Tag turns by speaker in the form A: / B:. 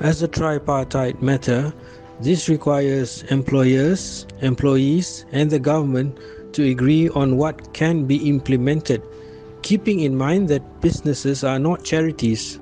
A: As a tripartite matter, this requires employers, employees, and the government to agree on what can be implemented, keeping in mind that businesses are not charities.